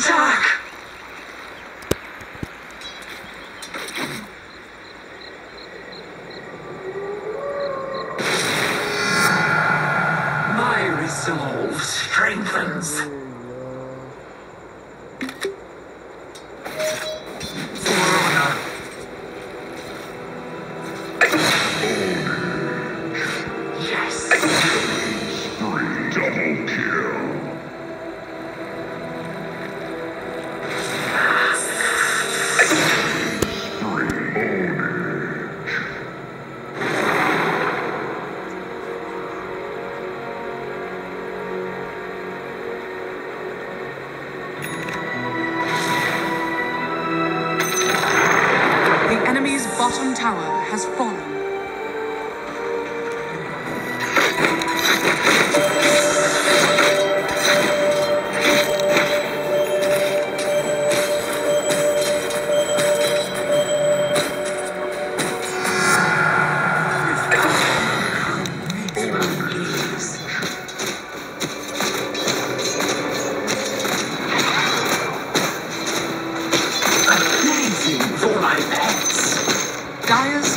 Attack! The enemy's bottom tower has fallen.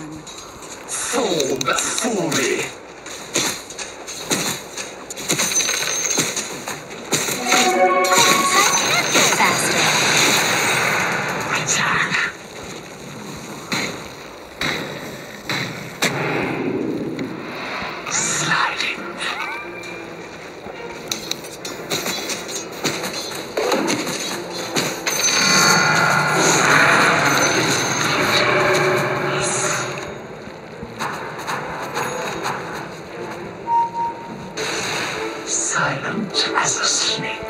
Has fallen. Fall before me. Silent as a snake.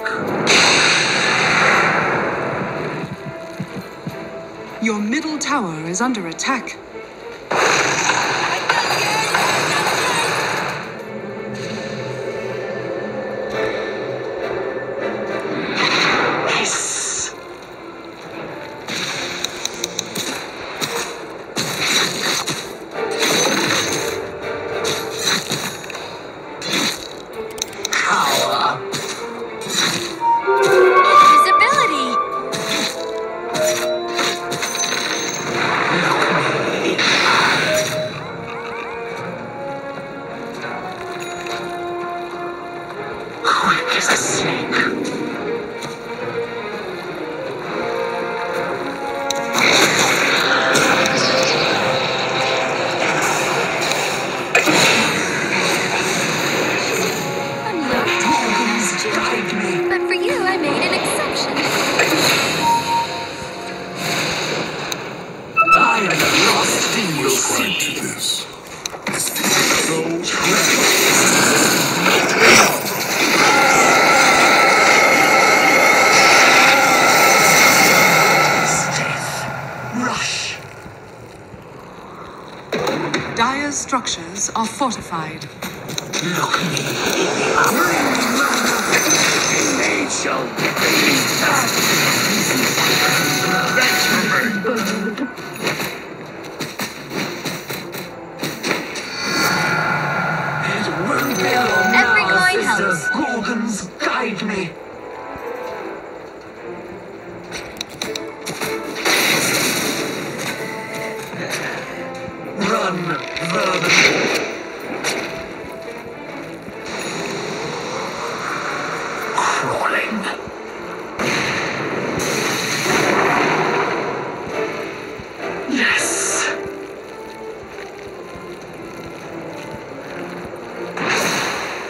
Your middle tower is under attack. Structures are fortified. Look me in the eye. They shall be It won't be long Every now, coin sisters. helps. Gorgons, guide me.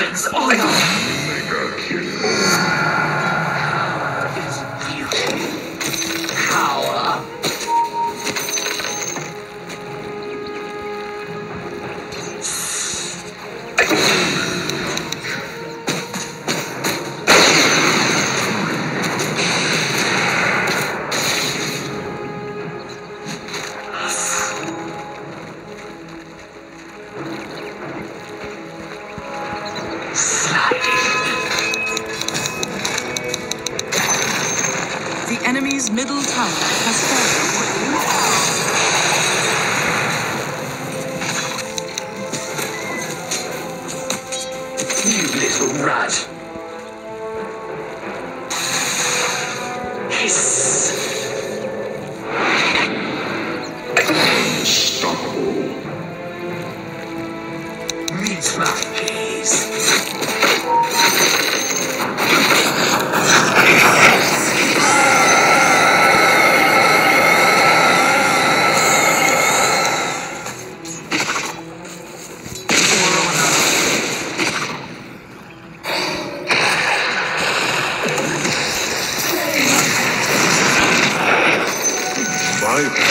Oh my god. down. hope.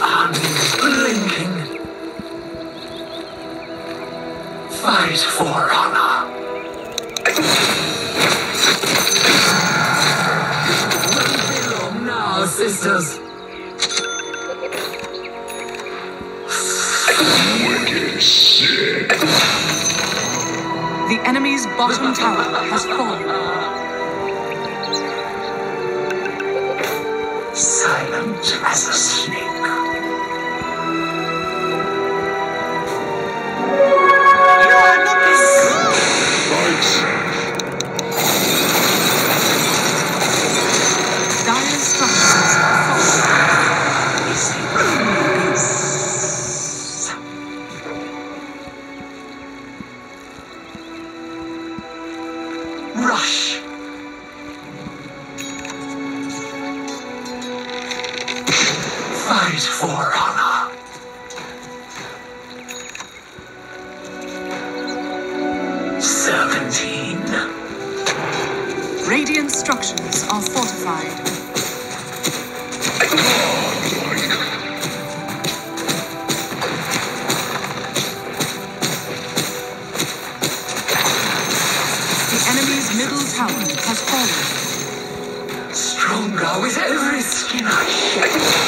Unblinking. Fight for honor. now, sisters. The enemy's bottom tower has fallen. silent as a snake. stronger with every skin I shed.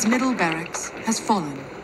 Enemy's middle barracks has fallen.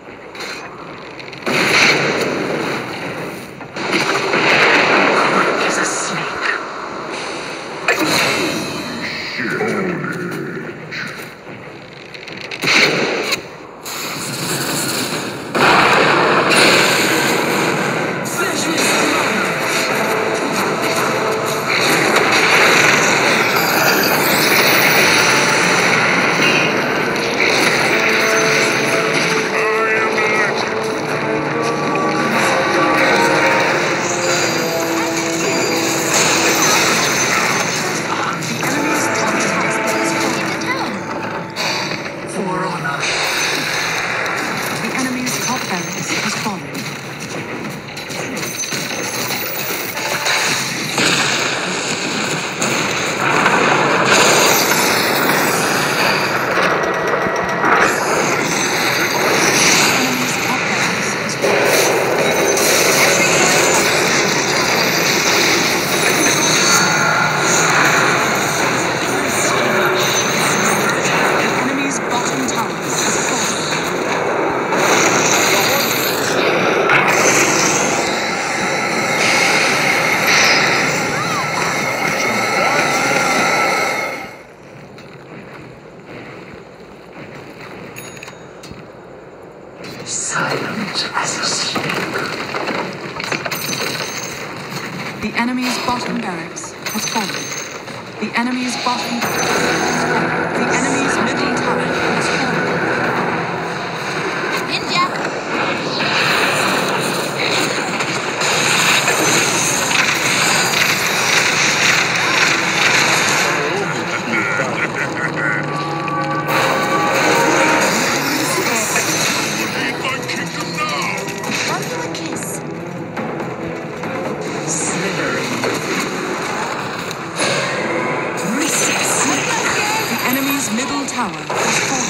tower.